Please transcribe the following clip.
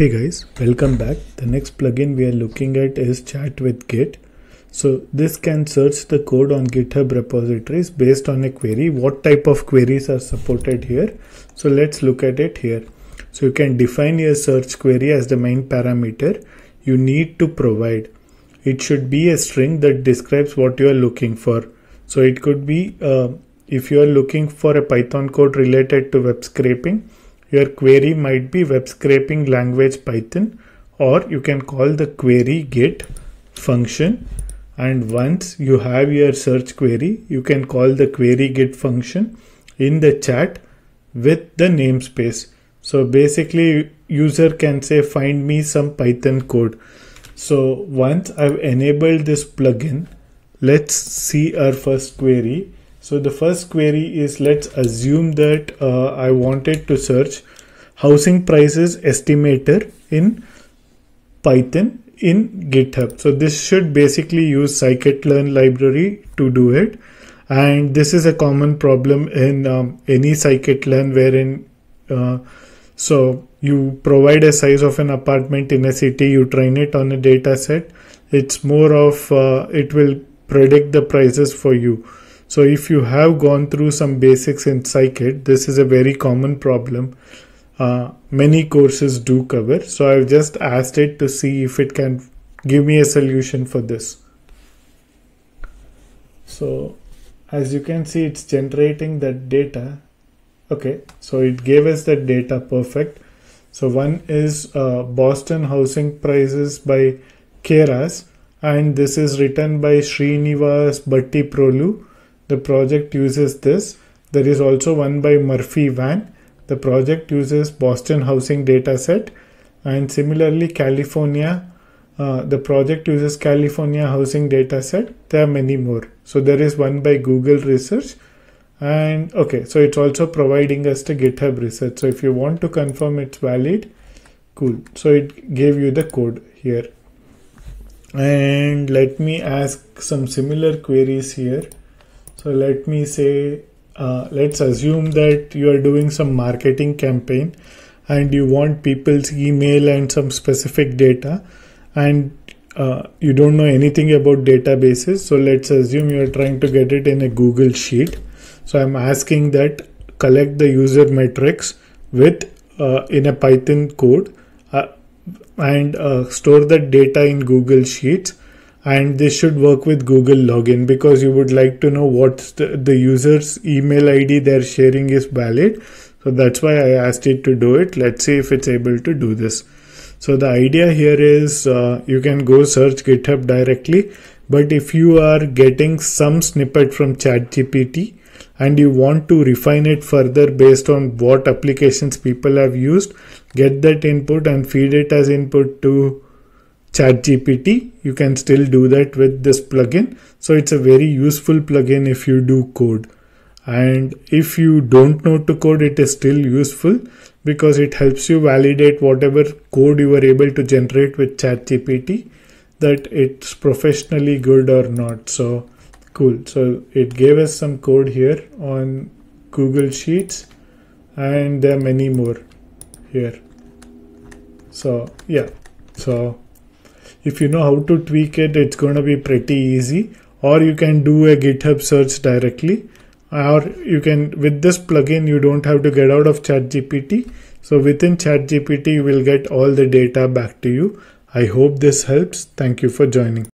Hey guys, welcome back. The next plugin we are looking at is Chat with Git. So this can search the code on GitHub repositories based on a query. What type of queries are supported here? So let's look at it here. So you can define your search query as the main parameter. You need to provide. It should be a string that describes what you are looking for. So it could be uh, if you are looking for a Python code related to web scraping, your query might be web scraping language Python or you can call the query Git function. And once you have your search query you can call the query Git function in the chat with the namespace. So basically user can say find me some python code. So once i've enabled this plugin let's see our first query so the first query is let's assume that uh, I wanted to search housing prices estimator in Python in GitHub. So this should basically use scikit-learn library to do it. And this is a common problem in um, any scikit-learn wherein uh, so you provide a size of an apartment in a city, you train it on a data set. It's more of uh, it will predict the prices for you. So if you have gone through some basics in Scikit, this is a very common problem. Uh, many courses do cover. So I've just asked it to see if it can give me a solution for this. So as you can see, it's generating that data. Okay, so it gave us that data perfect. So one is uh, Boston housing prices by Keras and this is written by Srinivas Bhattiprolu the project uses this. There is also one by Murphy Van. The project uses Boston Housing Dataset. And similarly, California, uh, the project uses California Housing Dataset. There are many more. So there is one by Google Research. And okay, so it's also providing us the GitHub research. So if you want to confirm it's valid, cool. So it gave you the code here. And let me ask some similar queries here. So let me say, uh, let's assume that you are doing some marketing campaign and you want people's email and some specific data and uh, you don't know anything about databases. So let's assume you are trying to get it in a Google Sheet. So I'm asking that collect the user metrics with uh, in a Python code uh, and uh, store that data in Google Sheets and this should work with Google login because you would like to know what the, the user's email ID they're sharing is valid. So that's why I asked it to do it. Let's see if it's able to do this. So the idea here is uh, you can go search GitHub directly, but if you are getting some snippet from ChatGPT and you want to refine it further based on what applications people have used, get that input and feed it as input to ChatGPT. You can still do that with this plugin. So it's a very useful plugin if you do code. And if you don't know to code, it is still useful because it helps you validate whatever code you were able to generate with ChatGPT that it's professionally good or not. So cool. So it gave us some code here on Google Sheets and there are many more here. So yeah, so if you know how to tweak it it's going to be pretty easy. Or you can do a github search directly. Or you can with this plugin you don't have to get out of ChatGPT. So within ChatGPT you will get all the data back to you. I hope this helps. Thank you for joining